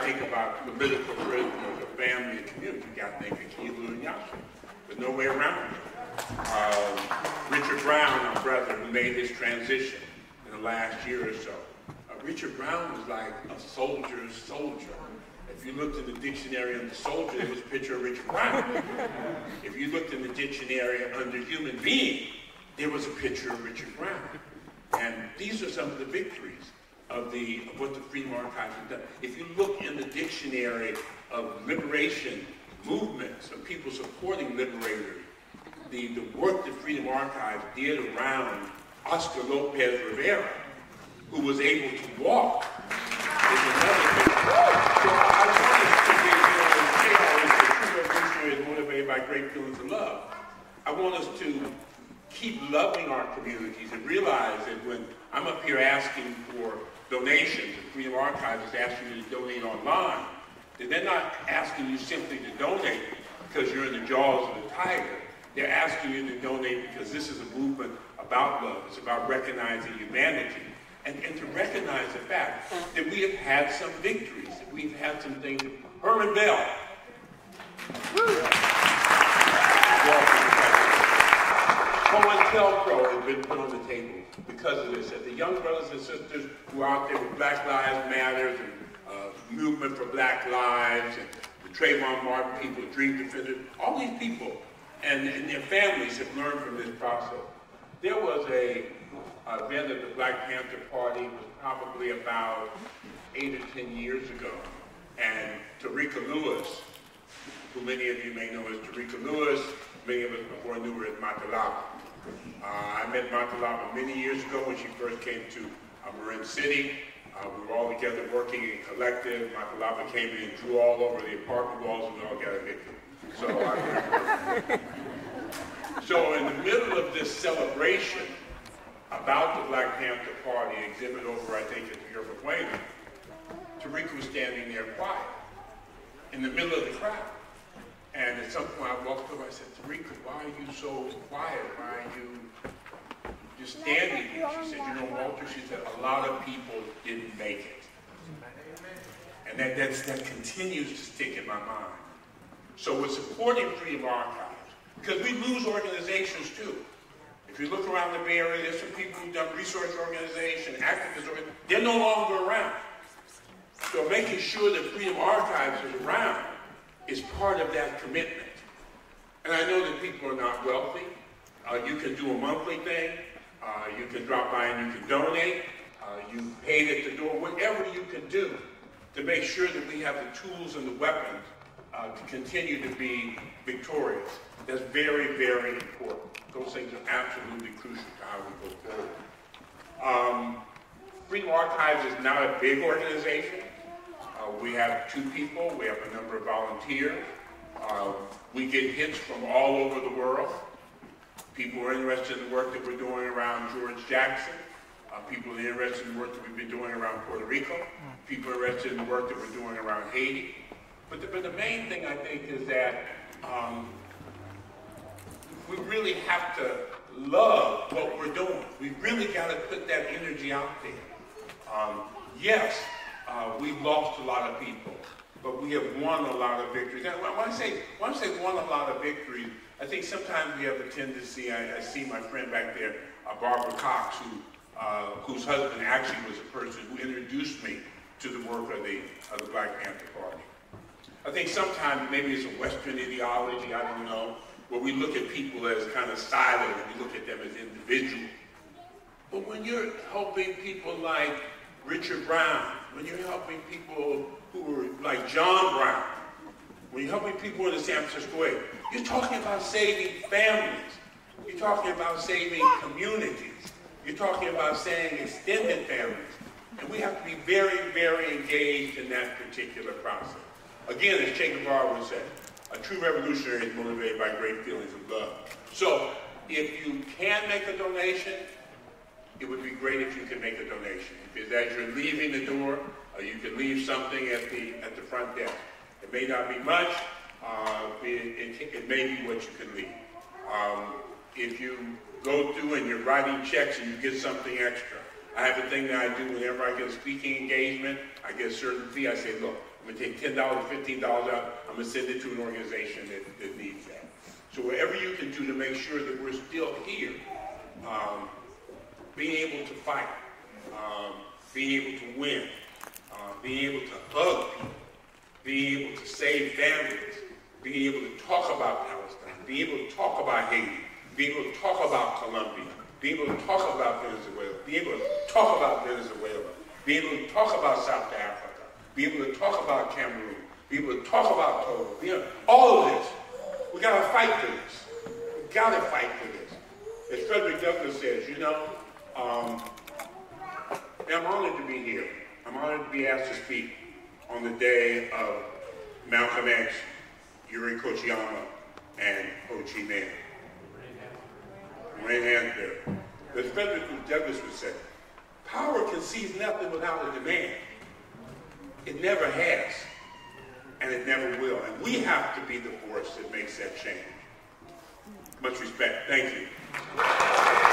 think about the political prisoners or family and community, you got to think of and Yasu. There's no way around it. Uh, Richard Brown, our brother, who made his transition in the last year or so. Uh, Richard Brown was like a soldier's soldier. If you looked in the dictionary under soldier, there was a picture of Richard Brown. if you looked in the dictionary under human being, there was a picture of Richard Brown. And these are some of the victories of, the, of what the Freedom Archives have done. If you look in the dictionary of liberation movements, of people supporting liberators, the, the work the Freedom Archives did around Oscar Lopez Rivera, who was able to walk, is another thing. So I want us to be, you know, is motivated by great feelings of love. I want us to keep loving our communities and realize that when I'm up here asking for donations, the Freedom Archives is asking you to donate online, that they're not asking you simply to donate because you're in the jaws of the tiger. They're asking you to donate because this is a movement about love. It's about recognizing humanity. And, and to recognize the fact that we have had some victories, that we've had some things. Herman Bell. COINTELPRO has been put on the table because of this. That the young brothers and sisters who are out there with Black Lives Matter and uh, Movement for Black Lives and the Trayvon Martin people, Dream Defenders, all these people and, and their families have learned from this process. There was a event at the Black Panther Party, was probably about eight or ten years ago, and Tarika Lewis, who many of you may know as Tarika Lewis, many of us before knew her as Matilaba. Uh, I met Matilaba many years ago when she first came to uh, Marin City. Uh, we were all together working in collective. Matilaba came in and drew all over the apartment walls and we all got evicted. So I So in the middle of this celebration about the Black Panther Party exhibit over, I think, at the Yerba Buena, Tariq was standing there quiet in the middle of the crowd. And at some point I walked said, Tarika, why are you so quiet? Why are you just standing here? She said, you know, Walter, she said, a lot of people didn't make it. And that, that's, that continues to stick in my mind. So we're supporting Freedom Archives because we lose organizations too. If you look around the Bay Area, there's some people who've done research organization, organization, they're no longer around. So making sure that Freedom Archives is around is part of that commitment. And I know that people are not wealthy. Uh, you can do a monthly thing. Uh, you can drop by and you can donate. Uh, you pay at the door, whatever you can do to make sure that we have the tools and the weapons uh, to continue to be victorious. That's very, very important. Those things are absolutely crucial to how we go forward. Um, Freedom Archives is not a big organization. Uh, we have two people. We have a number of volunteers. Uh, we get hits from all over the world. People are interested in the work that we're doing around George Jackson. Uh, people are interested in the work that we've been doing around Puerto Rico. People are interested in the work that we're doing around Haiti. But the, but the main thing I think is that um, we really have to love what we're doing. We really got to put that energy out there. Um, yes, uh, we've lost a lot of people, but we have won a lot of victories. And when I say when I say won a lot of victories, I think sometimes we have a tendency. I, I see my friend back there, uh, Barbara Cox, who uh, whose husband actually was a person who introduced me to the work of the of the Black Panther Party. I think sometimes maybe it's a Western ideology. I don't know where we look at people as kind of siloed and we look at them as individuals. But when you're helping people like Richard Brown, when you're helping people who were like John Brown, when you're helping people in the San Francisco area, you're talking about saving families. You're talking about saving communities. You're talking about saving extended families. And we have to be very, very engaged in that particular process. Again, as Che Guevara would say, a true revolutionary is motivated by great feelings of love. So if you can make a donation, it would be great if you could make a donation. If as you're leaving the door, uh, you can leave something at the at the front desk. It may not be much. Uh, it, it, it, may be what you can leave. Um, if you go through and you're writing checks and you get something extra, I have a thing that I do whenever I get a speaking engagement. I get a certain fee. I say, look, I'm to take $10, $15 out. I'm to send it to an organization that, that needs that. So whatever you can do to make sure that we're still here, um, being able to fight, um, being able to win, uh, being able to hug people, being able to save families, being able to talk about Palestine, being able to talk about Haiti, being able to talk about Colombia, being able to talk about Venezuela, being able to talk about Venezuela, being able to talk about South Africa, being able to talk about Cameroon, being able to talk about Togo, being, all of this. We got to fight for this. We got to fight for this. As Frederick Douglass says, you know, um, I'm honored to be here. I'm honored to be asked to speak on the day of Malcolm X, Yuri Kochiyama, and Ho Chi Minh. Lorraine Hansberry. As Frederick Douglass would say, power conceives nothing without a demand. It never has, and it never will. And we have to be the force that makes that change. Much respect. Thank you.